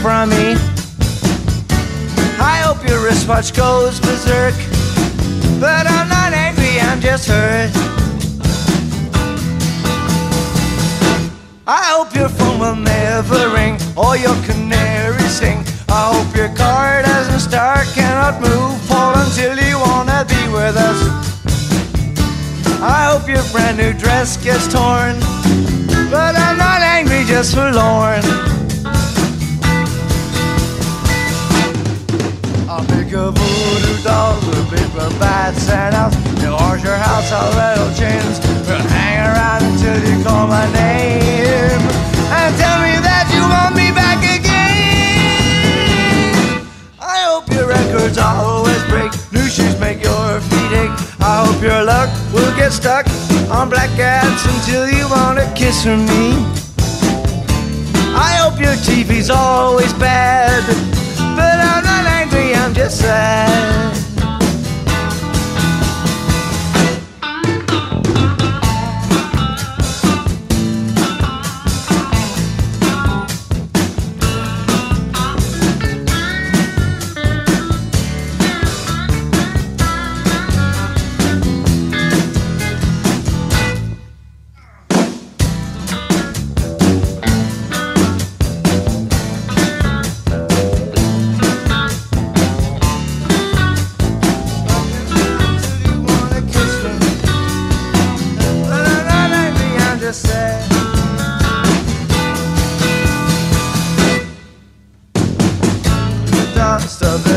from me. I hope your wristwatch goes berserk. But I'm not angry, I'm just hurt. I hope your phone will never ring or your canary sing. I hope your car doesn't start, cannot move fall until you wanna be with us. I hope your brand new dress gets torn, but I'm not angry, just forlorn. Voodoo doll with paper bats and owls. You wash your house, I'll rattle chains. We'll hang around until you call my name and tell me that you want me back again. I hope your records always break. New shoes make your feet ache. I hope your luck will get stuck on black cats until you want a kiss from me. I hope your TV's always bad, sad. rest of